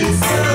It's